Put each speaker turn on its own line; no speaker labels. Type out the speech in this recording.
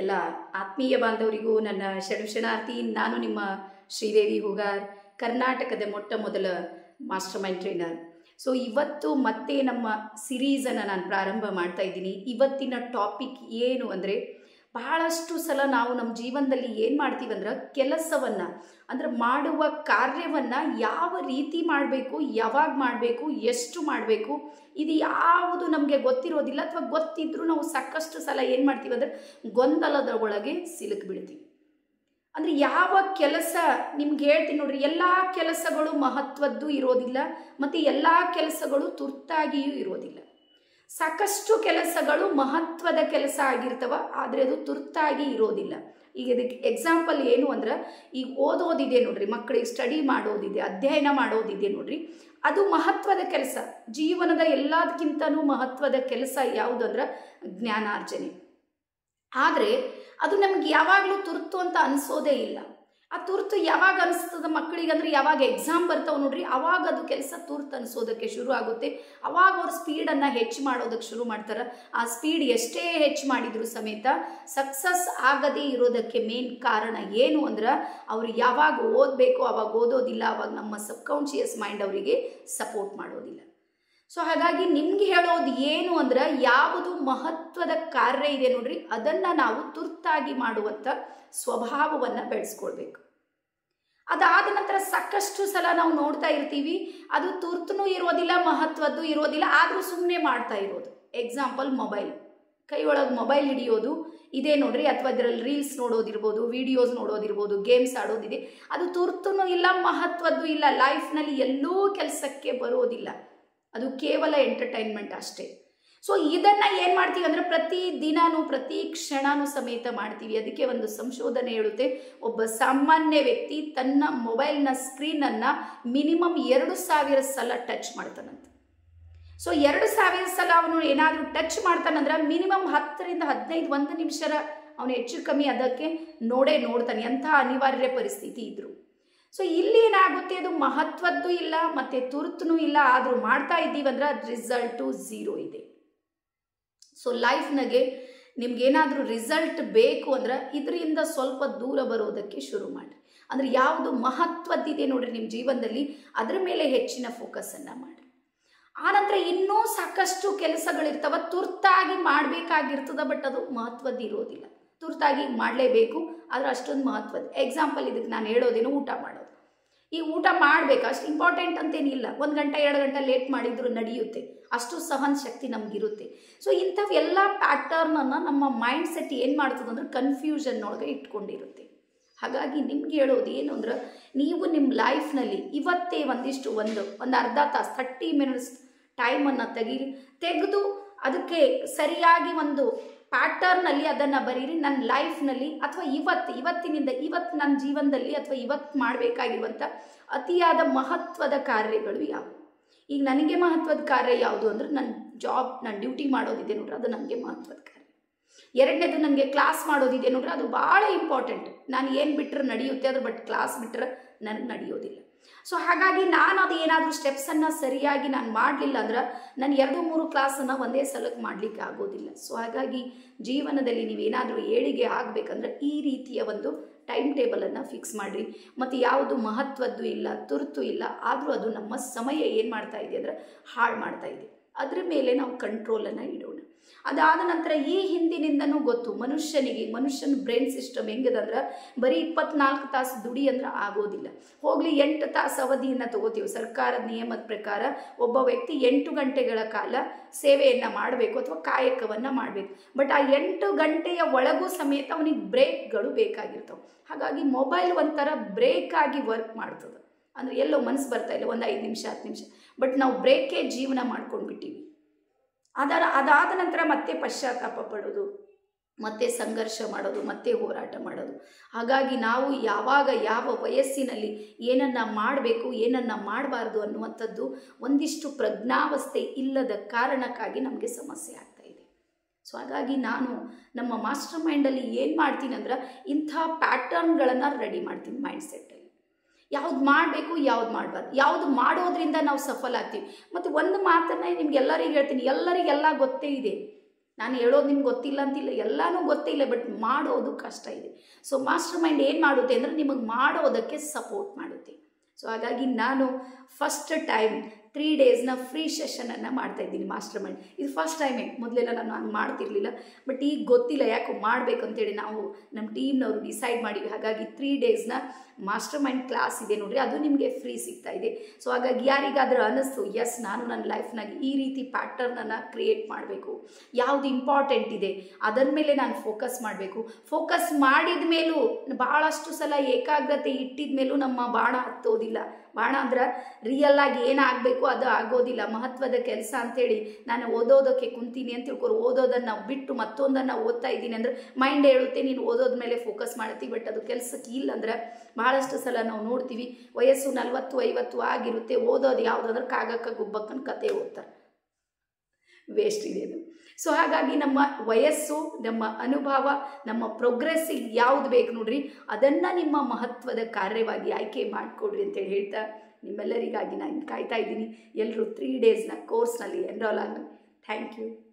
ಎಲ್ಲ ಆತ್ಮೀಯ ಬಾಂಧವರಿಗೂ ನನ್ನ ಶರಣಾರ್ಥಿ ನಾನು ನಿಮ್ಮ ಶ್ರೀದೇವಿ ಹೂಗಾರ್, ಕರ್ನಾಟಕದ ಮೊಟ್ಟ ಮೊದಲ ಮಾಸ್ಟರ್ ಮೈಂಡ್ ಟ್ರೈನರ್. ಸೊ ಇವತ್ತು ಮತ್ತೆ ನಮ್ಮ ಸಿರೀಸನ್ನು ನಾನು ಪ್ರಾರಂಭ ಮಾಡ್ತಾ ಇದ್ದೀನಿ. ಇವತ್ತಿನ ಟಾಪಿಕ್ ಏನು ಅಂದರೆ ಬಹಳಷ್ಟು ಸಲ ನಾವು ನಮ್ಮ ಜೀವನದಲ್ಲಿ ಏನು ಮಾಡ್ತೀವಂದ್ರೆ ಕೆಲಸವನ್ನು, ಅಂದರೆ ಮಾಡುವ ಕಾರ್ಯವನ್ನು ಯಾವ ರೀತಿ ಮಾಡಬೇಕು, ಯಾವಾಗ ಮಾಡಬೇಕು, ಎಷ್ಟು ಮಾಡಬೇಕು, ಇದು ಯಾವುದು ನಮಗೆ ಗೊತ್ತಿರೋದಿಲ್ಲ ಅಥವಾ ಗೊತ್ತಿದ್ರೂ ನಾವು ಸಾಕಷ್ಟು ಸಲ ಏನು ಮಾಡ್ತೀವಿ ಅಂದರೆ ಗೊಂದಲದ ಒಳಗೆ ಸಿಲುಕಿಬಿಡ್ತೀವಿ ಅಂದರೆ ಯಾವ ಕೆಲಸ, ನಿಮ್ಗೆ ಹೇಳ್ತೀನಿ ನೋಡ್ರಿ, ಎಲ್ಲ ಕೆಲಸಗಳು ಮಹತ್ವದ್ದು ಇರೋದಿಲ್ಲ, ಮತ್ತು ಎಲ್ಲ ಕೆಲಸಗಳು ತುರ್ತಾಗಿಯೂ ಇರೋದಿಲ್ಲ. ಸಾಕಷ್ಟು ಕೆಲಸಗಳು ಮಹತ್ವದ ಕೆಲಸ ಆಗಿರ್ತವ, ಆದರೆ ಅದು ತುರ್ತಾಗಿ ಇರೋದಿಲ್ಲ. ಈಗ ಇದಕ್ಕೆ ಎಕ್ಸಾಂಪಲ್ ಏನು ಅಂದ್ರೆ, ಈಗ ಓದೋದಿದೆ ನೋಡ್ರಿ ಮಕ್ಕಳಿಗೆ ಸ್ಟಡಿ ಮಾಡೋದಿದೆ, ಅಧ್ಯಯನ ಮಾಡೋದಿದೆ ನೋಡ್ರಿ, ಅದು ಮಹತ್ವದ ಕೆಲಸ. ಜೀವನದ ಎಲ್ಲದಕ್ಕಿಂತನೂ ಮಹತ್ವದ ಕೆಲಸ ಯಾವುದಂದ್ರೆ ಜ್ಞಾನಾರ್ಜನೆ. ಆದರೆ ಅದು ನಮ್ಗೆ ಯಾವಾಗಲೂ ತುರ್ತು ಅಂತ ಅನಿಸೋದೇ ಇಲ್ಲ. ಆ ತುರ್ತು ಯಾವಾಗ ಅನಿಸ್ತದ ಮಕ್ಕಳಿಗೆ ಅಂದ್ರೆ ಯಾವಾಗ ಎಕ್ಸಾಮ್ ಬರ್ತಾವೆ ನೋಡ್ರಿ, ಅವಾಗ ಅದು ಕೆಲಸ ತುರ್ತು ಅನಿಸೋದಕ್ಕೆ ಶುರು ಆಗುತ್ತೆ. ಅವಾಗ ಅವ್ರ ಸ್ಪೀಡನ್ನು ಹೆಚ್ಚು ಮಾಡೋದಕ್ಕೆ ಶುರು ಮಾಡ್ತಾರೆ. ಆ ಸ್ಪೀಡ್ ಎಷ್ಟೇ ಹೆಚ್ಚು ಮಾಡಿದ್ರು ಸಮೇತ ಸಕ್ಸಸ್ ಆಗದೇ ಇರೋದಕ್ಕೆ ಮೇನ್ ಕಾರಣ ಏನು ಅಂದ್ರೆ ಅವ್ರು ಯಾವಾಗ ಓದಬೇಕು ಅವಾಗ ಓದೋದಿಲ್ಲ, ಅವಾಗ ನಮ್ಮ ಸಬ್ಕಾನ್ಷಿಯಸ್ ಮೈಂಡ್ ಅವರಿಗೆ ಸಪೋರ್ಟ್ ಮಾಡೋದಿಲ್ಲ. ಸೊ ಹಾಗಾಗಿ ನಿಮ್ಗೆ ಹೇಳೋದು ಏನು ಅಂದ್ರೆ ಯಾವುದು ಮಹತ್ವದ ಕಾರ್ಯ ಇದೆ ನೋಡ್ರಿ, ಅದನ್ನು ನಾವು ತುರ್ತಾಗಿ ಮಾಡುವಂಥ ಸ್ವಭಾವವನ್ನು ಬೆಳೆಸ್ಕೊಳ್ಬೇಕು. ಅದಾದ ನಂತರ ಸಾಕಷ್ಟು ಸಲ ನಾವು ನೋಡ್ತಾ ಇರ್ತೀವಿ, ಅದು ತುರ್ತನೂ ಇರೋದಿಲ್ಲ, ಮಹತ್ವದ್ದು ಇರೋದಿಲ್ಲ, ಆದರೂ ಸುಮ್ಮನೆ ಮಾಡ್ತಾ ಇರೋದು. ಎಕ್ಸಾಂಪಲ್ ಮೊಬೈಲ್ ಕೈ ಒಳಗೆ ಮೊಬೈಲ್ ಹಿಡಿಯೋದು, ಇದೇ ನೋಡ್ರಿ, ಅಥವಾ ಇದರಲ್ಲಿ ರೀಲ್ಸ್ ನೋಡೋದಿರ್ಬೋದು ವಿಡಿಯೋಸ್ ನೋಡೋದಿರ್ಬೋದು ಗೇಮ್ಸ್ ಆಡೋದಿದೆ, ಅದು ತುರ್ತನೂ ಇಲ್ಲ, ಮಹತ್ವದ್ದು ಇಲ್ಲ ಲೈಫ್ನಲ್ಲಿ ಎಲ್ಲೂ ಕೆಲಸಕ್ಕೆ ಬರೋದಿಲ್ಲ. ಅದು ಕೇವಲ ಎಂಟರ್ಟೈನ್ಮೆಂಟ್ ಅಷ್ಟೇ. ಸೊ ಇದನ್ನು ಏನು ಮಾಡ್ತೀವಿ ಅಂದ್ರೆ ಪ್ರತಿ ದಿನಾನು, ಪ್ರತಿ ಕ್ಷಣನೂ ಸಮೇತ ಮಾಡ್ತೀವಿ. ಅದಕ್ಕೆ ಒಂದು ಸಂಶೋಧನೆ ಹೇಳುತ್ತೆ. ಒಬ್ಬ ಸಾಮಾನ್ಯ ವ್ಯಕ್ತಿ ತನ್ನ ಮೊಬೈಲ್ನ ಸ್ಕ್ರೀನನ್ನು ಮಿನಿಮಮ್ ಎರಡು ಸಾವಿರ ಸಲ ಟಚ್ ಮಾಡ್ತಾನಂತೆ. ಸೊ ಎರಡು ಸಾವಿರ ಸಲ ಅವನು ಏನಾದರೂ ಟಚ್ ಮಾಡ್ತಾನಂದ್ರೆ ಮಿನಿಮಮ್ ಹತ್ತರಿಂದ ಹದಿನೈದು, ಒಂದು ನಿಮಿಷರ ಅವನು ಹೆಚ್ಚು ಕಮ್ಮಿ ಅದಕ್ಕೆ ನೋಡೇ ನೋಡ್ತಾನೆ. ಎಂಥ ಅನಿವಾರ್ಯ ಪರಿಸ್ಥಿತಿ ಇದ್ರು. ಸೊ ಇಲ್ಲಿ ಏನಾಗುತ್ತೆ? ಅದು ಮಹತ್ವದ್ದು ಇಲ್ಲ, ಮತ್ತು ತುರ್ತುನೂ ಇಲ್ಲ. ಆದರೂ ಮಾಡ್ತಾ ಇದ್ದೀವಂದ್ರೆ ರಿಸಲ್ಟು ಝೀರೋ ಇದೆ. ಸೊ ಲೈಫ್ನಾಗೆ ನಿಮ್ಗೇನಾದರೂ ರಿಸಲ್ಟ್ ಬೇಕು ಅಂದ್ರೆ ಇದರಿಂದ ಸ್ವಲ್ಪ ದೂರ ಬರೋದಕ್ಕೆ ಶುರು ಮಾಡಿ ಅಂದರೆ ಯಾವುದು ಮಹತ್ವದ್ದಿದೆ ನೋಡಿರಿ ನಿಮ್ಮ ಜೀವನದಲ್ಲಿ, ಅದರ ಮೇಲೆ ಹೆಚ್ಚಿನ ಫೋಕಸನ್ನು ಮಾಡಿ ಆನಂತರ ಇನ್ನೂ ಸಾಕಷ್ಟು ಕೆಲಸಗಳಿರ್ತವ, ತುರ್ತಾಗಿ ಮಾಡಬೇಕಾಗಿರ್ತದೆ ಬಟ್ ಅದು ಮಹತ್ವದ್ದಿರೋದಿಲ್ಲ. ತುರ್ತಾಗಿ ಮಾಡಲೇಬೇಕು, ಆದರೆ ಅಷ್ಟೊಂದು ಮಹತ್ವದ ಎಕ್ಸಾಂಪಲ್ ಇದಕ್ಕೆ ನಾನು ಹೇಳೋದೇನು ಊಟ ಮಾಡೋದು. ಈ ಊಟ ಮಾಡಬೇಕು, ಅಷ್ಟು ಇಂಪಾರ್ಟೆಂಟ್ ಅಂತೇನಿಲ್ಲ. ಒಂದು ಗಂಟೆ, ಎರಡು ಗಂಟೆ ಲೇಟ್ ಮಾಡಿದ್ರು ನಡೆಯುತ್ತೆ. ಅಷ್ಟು ಸಹನ ಶಕ್ತಿ ನಮಗಿರುತ್ತೆ. ಸೊ ಇಂಥವೆಲ್ಲ ಪ್ಯಾಟರ್ನನ್ನು ನಮ್ಮ ಮೈಂಡ್ ಸೆಟ್ ಏನು ಮಾಡ್ತದೆ ಅಂದ್ರೆ ಕನ್ಫ್ಯೂಷನ್ ಒಳಗೆ ಇಟ್ಕೊಂಡಿರುತ್ತೆ. ಹಾಗಾಗಿ ನಿಮ್ಗೆ ಹೇಳೋದು ಏನು ಅಂದ್ರೆ, ನೀವು ನಿಮ್ಮ ಲೈಫ್ನಲ್ಲಿ ಇವತ್ತೇ ಒಂದಿಷ್ಟು ಒಂದು ಒಂದು ಅರ್ಧ ತಾಸು ಥರ್ಟಿ ಮಿನಿಟ್ಸ್ ಟೈಮನ್ನು ತೆಗಿ ತೆಗೆದು ಅದಕ್ಕೆ ಸರಿಯಾಗಿ ಒಂದು ಪ್ಯಾಟರ್ನಲ್ಲಿ ಅದನ್ನು ಬರೀರಿ ನನ್ನ ಲೈಫ್ನಲ್ಲಿ ಅಥವಾ ಇವತ್ತು, ಇವತ್ತಿನಿಂದ ಇವತ್ತು ನನ್ನ ಜೀವನದಲ್ಲಿ ಅಥವಾ ಇವತ್ತು ಮಾಡಬೇಕಾಗಿರುವಂಥ ಅತಿಯಾದ ಮಹತ್ವದ ಕಾರ್ಯಗಳು ಯಾವುವು ಈಗ ನನಗೆ ಮಹತ್ವದ ಕಾರ್ಯ ಯಾವುದು ಅಂದ್ರೆ ನನ್ನ ಜಾಬ್ ನಾನು ಡ್ಯೂಟಿ ಮಾಡೋದಿದೆ ನೋಡ್ರಿ, ಅದು ನನಗೆ ಮಹತ್ವದ ಕಾರ್ಯ. ಎರಡನೇದು ನನಗೆ ಕ್ಲಾಸ್ ಮಾಡೋದಿದೆ ನೋಡ್ರಿ, ಅದು ಭಾಳ ಇಂಪಾರ್ಟೆಂಟ್ ನಾನು ಏನು ಬಿಟ್ಟರೆ ನಡೆಯುತ್ತೆ ಅದ್ರ ಬಟ್ ಕ್ಲಾಸ್ ಬಿಟ್ಟರೆ ನನಗೆ ನಡೆಯೋದಿಲ್ಲ. ಸೊ ಹಾಗಾಗಿ ನಾನು ಅದು ಏನಾದರೂ ಸ್ಟೆಪ್ಸನ್ನು ಸರಿಯಾಗಿ ನಾನು ಮಾಡಲಿಲ್ಲ ಅಂದ್ರೆ ನಾನು ಎರಡು ಮೂರು ಕ್ಲಾಸನ್ನು ಒಂದೇ ಸಲಕ್ಕೆ ಮಾಡಲಿಕ್ಕೆ ಆಗೋದಿಲ್ಲ. ಸೊ ಹಾಗಾಗಿ ಜೀವನದಲ್ಲಿ ನೀವೇನಾದರೂ ಏಳಿಗೆ ಆಗಬೇಕಂದ್ರೆ ಈ ರೀತಿಯ ಒಂದು ಟೈಮ್ ಟೇಬಲನ್ನು ಫಿಕ್ಸ್ ಮಾಡಿರಿ. ಮತ್ತು ಯಾವುದು ಮಹತ್ವದ್ದು ಇಲ್ಲ, ತುರ್ತು ಇಲ್ಲ, ಆದರೂ ಅದು ನಮ್ಮ ಸಮಯ ಏನು ಮಾಡ್ತಾ ಇದೆ ಅಂದರೆ ಹಾಳು ಮಾಡ್ತಾ ಇದೆ. ಅದರ ಮೇಲೆ ನಾವು ಕಂಟ್ರೋಲನ್ನು ಇಡೋಣ. ಅದಾದ ನಂತರ ಈ ಹಿಂದಿನಿಂದನೂ ಗೊತ್ತು, ಮನುಷ್ಯನಿಗೆ, ಮನುಷ್ಯನ ಬ್ರೈನ್ ಸಿಸ್ಟಮ್ ಹೆಂಗದಂದ್ರೆ ಬರೀ ಇಪ್ಪತ್ನಾಲ್ಕು ತಾಸು ದುಡಿ ಅಂದ್ರೆ ಆಗೋದಿಲ್ಲ. ಹೋಗಲಿ, ಎಂಟು ತಾಸು ಅವಧಿಯನ್ನು ತಗೋತೀವಿ. ಸರ್ಕಾರದ ನಿಯಮದ ಪ್ರಕಾರ ಒಬ್ಬ ವ್ಯಕ್ತಿ ಎಂಟು ಗಂಟೆಗಳ ಕಾಲ ಸೇವೆಯನ್ನು ಮಾಡಬೇಕು ಅಥವಾ ಕಾಯಕವನ್ನು ಮಾಡಬೇಕು. ಬಟ್ ಆ ಎಂಟು ಗಂಟೆಯ ಒಳಗೂ ಸಮೇತ ಅವನಿಗೆ ಬ್ರೇಕ್ಗಳು ಬೇಕಾಗಿರ್ತವೆ. ಹಾಗಾಗಿ ಮೊಬೈಲ್ ಒಂಥರ ಬ್ರೇಕ್ ಆಗಿ ವರ್ಕ್ ಮಾಡ್ತದೆ. ಅಂದರೆ ಎಲ್ಲೋ ಮನಸ್ಸು ಬರ್ತಾ ಇಲ್ಲ, ಒಂದು ಐದು ನಿಮಿಷ, ಹತ್ತು ನಿಮಿಷ. ಬಟ್ ನಾವು ಬ್ರೇಕೇ ಜೀವನ ಮಾಡ್ಕೊಂಡು ಬಿಟ್ಟಿವಿ ಅದರ, ಅದಾದ ನಂತರ ಮತ್ತೆ ಪಶ್ಚಾತ್ತಾಪ ಪಡೋದು, ಮತ್ತೆ ಸಂಘರ್ಷ ಮಾಡೋದು, ಮತ್ತೆ ಹೋರಾಟ ಮಾಡೋದು. ಹಾಗಾಗಿ ನಾವು ಯಾವಾಗ, ಯಾವ ವಯಸ್ಸಿನಲ್ಲಿ ಏನನ್ನು ಮಾಡಬೇಕು, ಏನನ್ನು ಮಾಡಬಾರ್ದು ಅನ್ನುವಂಥದ್ದು ಒಂದಿಷ್ಟು ಪ್ರಜ್ಞಾವಸ್ಥೆ ಇಲ್ಲದ ಕಾರಣಕ್ಕಾಗಿ ನಮಗೆ ಸಮಸ್ಯೆ ಆಗ್ತಾ ಇದೆ. ಸೊ ಹಾಗಾಗಿ ನಾನು ನಮ್ಮ ಮಾಸ್ಟರ್ ಮೈಂಡಲ್ಲಿ ಏನು ಮಾಡ್ತೀನಿ ಅಂದ್ರೆ ಇಂಥ ಪ್ಯಾಟರ್ನ್ಗಳನ್ನು ರೆಡಿ ಮಾಡ್ತೀನಿ ಮೈಂಡ್ ಸೆಟ್ಟಲ್ಲಿ ಯಾವ್ದು ಮಾಡಬೇಕು, ಯಾವ್ದು ಮಾಡಬಾರ್ದು. ಯಾವುದು ಮಾಡೋದ್ರಿಂದ ನಾವು ಸಫಲ ಆಗ್ತೀವಿ. ಮತ್ತು ಒಂದು ಮಾತನ್ನ ನಿಮ್ಗೆ ಎಲ್ಲರಿಗೆ ಹೇಳ್ತೀನಿ. ಎಲ್ಲರಿಗೆಲ್ಲ ಗೊತ್ತೇ ಇದೆ. ನಾನು ಹೇಳೋದು ನಿಮ್ಗೆ ಗೊತ್ತಿಲ್ಲ ಅಂತಿಲ್ಲ. ಎಲ್ಲನೂ ಗೊತ್ತಿಲ್ಲ ಬಟ್ ಮಾಡೋದು ಕಷ್ಟ ಇದೆ. ಸೊ ಮಾಸ್ಟರ್ ಮೈಂಡ್ ಏನು ಮಾಡುತ್ತೆ ಅಂದರೆ ನಿಮಗೆ ಮಾಡೋದಕ್ಕೆ ಸಪೋರ್ಟ್ ಮಾಡುತ್ತೆ. ಸೊ ಹಾಗಾಗಿ ನಾನು ಫಸ್ಟ್ ಟೈಮ್ ತ್ರೀ ಡೇಸ್ನ ಫ್ರೀ ಸೆಷನನ್ನು ಮಾಡ್ತಾ ಇದ್ದೀನಿ ಮಾಸ್ಟರ್ ಮೈಂಡ್ ಇದು ಫಸ್ಟ್ ಟೈಮೇ ಮೊದಲೆಲ್ಲ ನಾನು ಹಂಗೆ ಮಾಡ್ತಿರ್ಲಿಲ್ಲ. ಬಟ್ ಈಗ ಗೊತ್ತಿಲ್ಲ ಯಾಕೋ ಮಾಡಬೇಕಂತೇಳಿ ನಾವು ನಮ್ಮ ಟೀಮ್ನವರು ಡಿಸೈಡ್ ಮಾಡಿವಿ ಹಾಗಾಗಿ ತ್ರೀ ಡೇಸ್ನ ಮಾಸ್ಟರ್ ಮೈಂಡ್ ಕ್ಲಾಸ್ ಇದೆ ನೋಡಿರಿ. ಅದು ನಿಮಗೆ ಫ್ರೀ ಸಿಗ್ತಾ ಇದೆ. ಸೊ ಹಾಗಾಗಿ ಯಾರಿಗಾದರೂ ಅನ್ನಿಸ್ತು ಎಸ್ ನಾನು ನನ್ನ ಲೈಫ್ನಾಗ ಈ ರೀತಿ ಪ್ಯಾಟರ್ನನ್ನು ಕ್ರಿಯೇಟ್ ಮಾಡಬೇಕು. ಯಾವುದು ಇಂಪಾರ್ಟೆಂಟ್ ಇದೆ ಅದರ ಮೇಲೆ ನಾನು ಫೋಕಸ್ ಮಾಡಬೇಕು. ಫೋಕಸ್ ಮಾಡಿದ ಮೇಲೂ ಭಾಳಷ್ಟು ಸಲ ಏಕಾಗ್ರತೆ ಇಟ್ಟಿದ ಮೇಲೂ ನಮ್ಮ ಬಾಣ ಹತ್ತೋದಿಲ್ಲ. ಬಾಣ ಅಂದ್ರೆ ರಿಯಲ್ ಆಗಿ ಏನಾಗಬೇಕು ಅದು ಆಗೋದಿಲ್ಲ. ಮಹತ್ವದ ಕೆಲಸ ಅಂತೇಳಿ ನಾನು ಓದೋದಕ್ಕೆ ಕುಂತೀನಿ ಅಂತ ತಿಳ್ಕೊರು. ಓದೋದನ್ನು ಬಿಟ್ಟು ಮತ್ತೊಂದನ್ನು ಓದ್ತಾ ಇದ್ದೀನಿ ಅಂದ್ರೆ ಮೈಂಡ್ ಹೇಳುತ್ತೆ, ನೀನು ಓದೋದ ಮೇಲೆ ಫೋಕಸ್ ಮಾಡ್ತೀವಿ ಬಟ್ ಅದು ಕೆಲಸಕ್ಕೆ ಇಲ್ಲ ಅಂದ್ರೆ ಭಾಳಷ್ಟು ಸಲ ನಾವು ನೋಡ್ತೀವಿ, ವಯಸ್ಸು ನಲವತ್ತು, ಐವತ್ತು ಆಗಿರುತ್ತೆ. ಓದೋದು ಯಾವುದಂದ್ರೆ ಕಾಗಕ್ಕ, ಗುಬ್ಬಕ್ಕನ ಕತೆ ಓದ್ತಾರೆ. ವೇಸ್ಟ್ ಇದೆ ಸೊ ಹಾಗಾಗಿ ನಮ್ಮ ವಯಸ್ಸು, ನಮ್ಮ ಅನುಭವ, ನಮ್ಮ ಪ್ರೋಗ್ರೆಸ್ಸಿಗೆ ಯಾವುದು ಬೇಕು ನೋಡ್ರಿ, ಅದನ್ನು ನಿಮ್ಮ ಮಹತ್ವದ ಕಾರ್ಯವಾಗಿ ಆಯ್ಕೆ ಮಾಡಿಕೊಡ್ರಿ ಅಂತೇಳಿ ಹೇಳ್ತಾ ನಿಮ್ಮೆಲ್ಲರಿಗಾಗಿ ನಾನು ಕಾಯ್ತಾ ಇದ್ದೀನಿ. ಎಲ್ಲರೂ ತ್ರೀ ಡೇಸ್ನ ಕೋರ್ಸ್ನಲ್ಲಿ ಎನ್ರೋಲ್ ಆಗಿ ಥ್ಯಾಂಕ್ ಯು